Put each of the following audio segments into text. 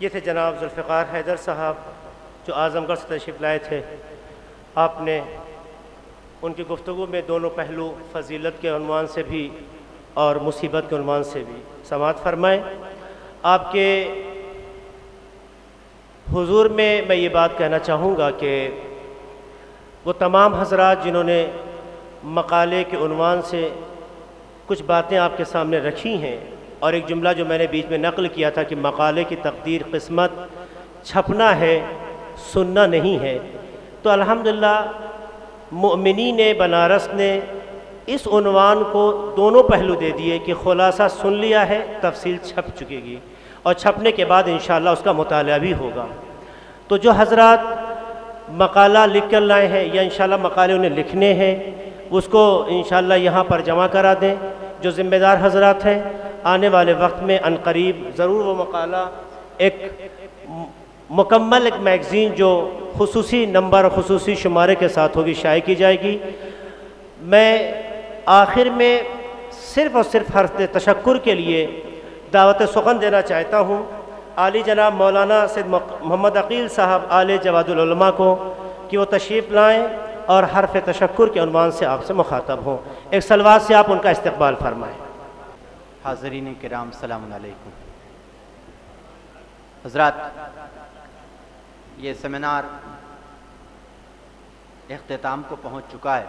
یہ تھے جناب ذوالفقار حیدر صاحب جو اعظم گڑھ سے تشریف لائے تھے۔ آپ نے ان کی گفتگو میں دونوں پہلو فضیلت کے عنوان سے بھی اور مصیبت کے عنوان سے بھی سماعت فرمائے۔ آپ کے حضور میں میں یہ بات کہنا چاہوں گا کہ وہ تمام حضرات جنہوں نے مقالے کے عنوان سے کچھ باتیں آپ کے سامنے رکھی ہیں اور ایک جملہ جو میں نے بیچ میں نقل کیا تھا کہ مقالے کی تقدیر قسمت چھپنا ہے، سننا نہیں ہے۔ تو الحمدللہ مؤمنین بنارس نے اس عنوان کو دونوں پہلو دے دیے کہ خلاصہ سن لیا ہے، تفصیل چھپ چکے گی۔ اور چھپنے کے بعد انشاءاللہ اس کا مطالعہ بھی ہوگا۔ تو جو حضرات مقالہ لکھ کر لائے ہیں یا انشاءاللہ مقالے انہیں لکھنے ہیں، اس کو انشاءاللہ یہاں پر جمع کرا دیں۔ جو ذمہ دار حضرات ہیں آنے والے وقت میں قریب ضرور وہ مقالہ، ایک مکمل ایک میگزین جو خصوصی نمبر، خصوصی شمارے کے ساتھ ہوگی، شائع کی جائے گی۔ میں آخر میں صرف اور صرف حرف تشکر کے لیے دعوت سخن دینا چاہتا ہوں۔ عالی جناب مولانا سید محمد عقیل صاحب عال جواد العلماء کو کہ وہ تشریف لائیں اور حرف تشکر کے عنوان سے آپ سے مخاطب ہوں۔ ایک سلوات سے آپ ان کا استقبال فرمائیں۔ حاضرین کرام السلام علیکم۔ حضرات، یہ سیمینار اختتام کو پہنچ چکا ہے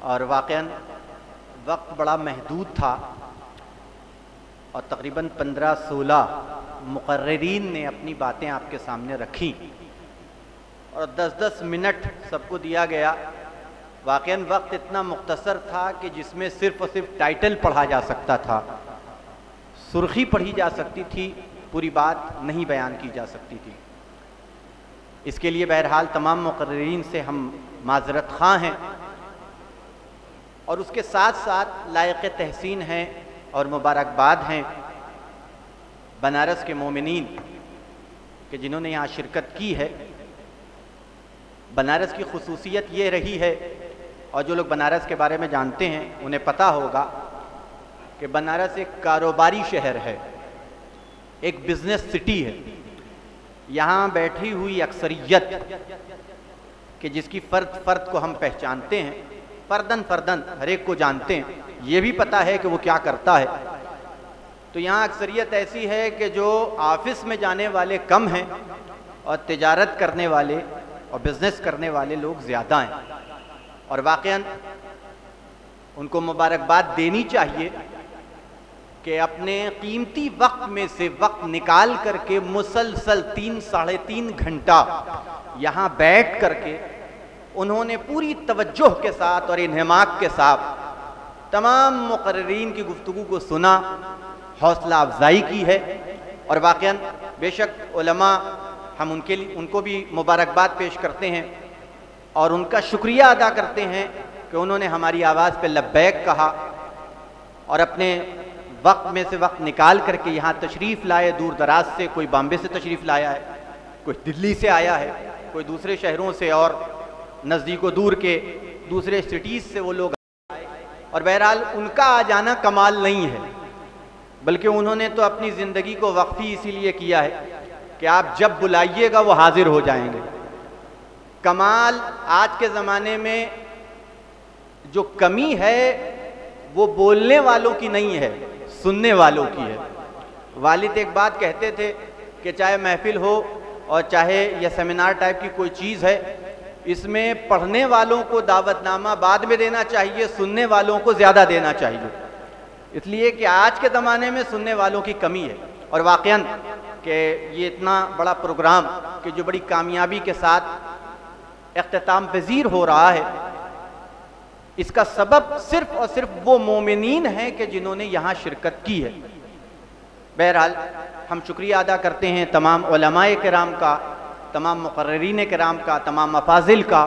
اور واقعاً وقت بڑا محدود تھا اور تقریباً پندرہ سولہ مقررین نے اپنی باتیں آپ کے سامنے رکھی اور دس دس منٹ سب کو دیا گیا واقعاً وقت اتنا مختصر تھا کہ جس میں صرف اور صرف ٹائٹل پڑھا جا سکتا تھا۔ سرخی پڑھی جا سکتی تھی، پوری بات نہیں بیان کی جا سکتی تھی۔ اس کے لیے بہرحال تمام مقررین سے ہم معذرت خواہ ہیں۔ اور اس کے ساتھ ساتھ لائق تحسین ہیں اور مبارکباد ہیں۔ بنارس کے مومنین کہ جنہوں نے یہاں شرکت کی ہے۔ بنارس کی خصوصیت یہ رہی ہے اور جو لوگ بنارس کے بارے میں جانتے ہیں، انہیں پتہ ہوگا کہ بنارس ایک کاروباری شہر ہے، ایک بزنس سٹی ہے۔ یہاں بیٹھی ہوئی اکثریت کہ جس کی فرد فرد کو ہم پہچانتے ہیں فردن فردن ہر ایک کو جانتے ہیں، یہ بھی پتا ہے کہ وہ کیا کرتا ہے۔ تو یہاں اکثریت ایسی ہے کہ جو آفس میں جانے والے کم ہیں اور تجارت کرنے والے اور بزنس کرنے والے لوگ زیادہ ہیں۔ اور واقعاً ان کو مبارکباد دینی چاہیے کہ اپنے قیمتی وقت میں سے وقت نکال کر کے مسلسل تین ساڑھے تین گھنٹہ یہاں بیٹھ کر کے انہوں نے پوری توجہ کے ساتھ اور انہماک کے ساتھ تمام مقررین کی گفتگو کو سنا، حوصلہ افزائی کی ہے اور واقعاً بے شک علماء ہم ان کے لیے، ان کو بھی مبارکباد پیش کرتے ہیں۔ اور ان کا شکریہ ادا کرتے ہیں کہ انہوں نے ہماری آواز پہ لبیک کہا اور اپنے وقت میں سے وقت نکال کر کے یہاں تشریف لائے، دور دراز سے، کوئی بامبے سے تشریف لایا ہے، کوئی دلی سے آیا ہے، کوئی دوسرے شہروں سے اور نزدیک و دور کے دوسرے سٹیز سے وہ لوگ آئے۔ اور بہرحال ان کا آ جانا کمال نہیں ہے، بلکہ انہوں نے تو اپنی زندگی کو وقفی اسی لیے کیا ہے کہ آپ جب بلائیے گا وہ حاضر ہو جائیں گے۔ کمال آج کے زمانے میں جو کمی ہے، وہ بولنے والوں کی نہیں ہے، سننے والوں کی ہے۔ والد ایک بات کہتے تھے کہ چاہے محفل ہو اور چاہے یا سیمینار ٹائپ کی کوئی چیز ہے، اس میں پڑھنے والوں کو دعوت نامہ بعد میں دینا چاہیے، سننے والوں کو زیادہ دینا چاہیے۔ اس لیے کہ آج کے زمانے میں سننے والوں کی کمی ہے۔ اور واقعاً کہ یہ اتنا بڑا پروگرام کہ جو بڑی کامیابی کے ساتھ اختتام پذیر ہو رہا ہے۔ اس کا سبب صرف اور صرف وہ مومنین ہیں کہ جنہوں نے یہاں شرکت کی ہے۔ بہرحال، ہم شکریہ ادا کرتے ہیں تمام علماء کرام کا، تمام مقررین کرام کا، تمام مفاضل کا،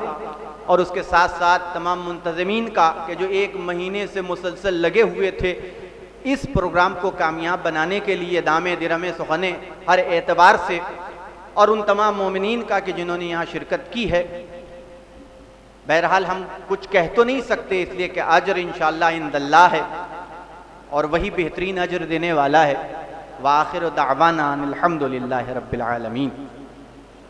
اور اس کے ساتھ ساتھ تمام منتظمین کا کہ جو ایک مہینے سے مسلسل لگے ہوئے تھے، اس پروگرام کو کامیاب بنانے کے لیے دام درم سخنے ہر اعتبار سے، اور ان تمام مومنین کا کہ جنہوں نے یہاں شرکت کی ہے۔ بہرحال ہم کچھ کہہ تو نہیں سکتے اس لیے کہ اجر انشاءاللہ اند اللہ ہے اور وہی بہترین اجر دینے والا ہے۔ واخر دعوانا الحمد للہ رب العالمین۔